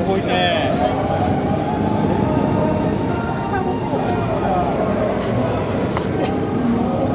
すごいね。